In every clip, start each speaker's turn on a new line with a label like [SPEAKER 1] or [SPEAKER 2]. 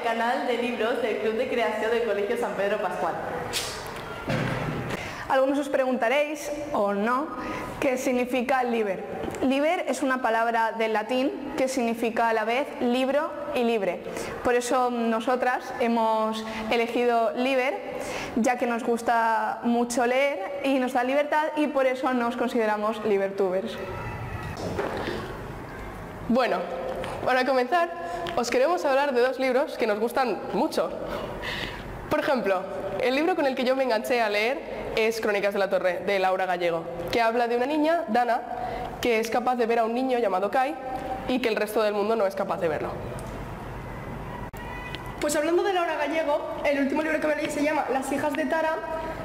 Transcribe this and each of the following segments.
[SPEAKER 1] canal de libros del Club de Creación del Colegio San Pedro Pascual.
[SPEAKER 2] Algunos os preguntaréis, o no, qué significa liber. Liber es una palabra del latín que significa a la vez libro y libre. Por eso nosotras hemos elegido liber, ya que nos gusta mucho leer y nos da libertad y por eso nos consideramos libertubers.
[SPEAKER 3] Bueno, para comenzar, os queremos hablar de dos libros que nos gustan mucho. Por ejemplo, el libro con el que yo me enganché a leer es Crónicas de la Torre, de Laura Gallego, que habla de una niña, Dana, que es capaz de ver a un niño llamado Kai y que el resto del mundo no es capaz de verlo.
[SPEAKER 4] Pues hablando de Laura Gallego, el último libro que me leí se llama Las hijas de Tara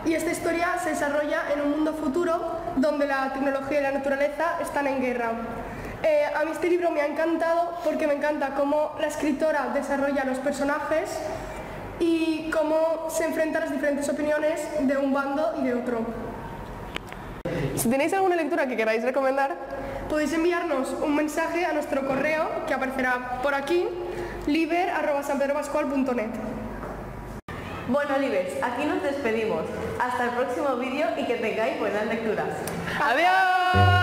[SPEAKER 4] y esta historia se desarrolla en un mundo futuro donde la tecnología y la naturaleza están en guerra. Eh, a mí este libro me ha encantado porque me encanta cómo la escritora desarrolla los personajes y cómo se enfrentan las diferentes opiniones de un bando y de otro.
[SPEAKER 3] Si tenéis alguna lectura que queráis recomendar,
[SPEAKER 4] podéis enviarnos un mensaje a nuestro correo que aparecerá por aquí, liber.sanpedropascual.net.
[SPEAKER 1] Bueno, Libers, aquí nos despedimos. Hasta el próximo vídeo y que tengáis buenas lecturas.
[SPEAKER 3] ¡Adiós!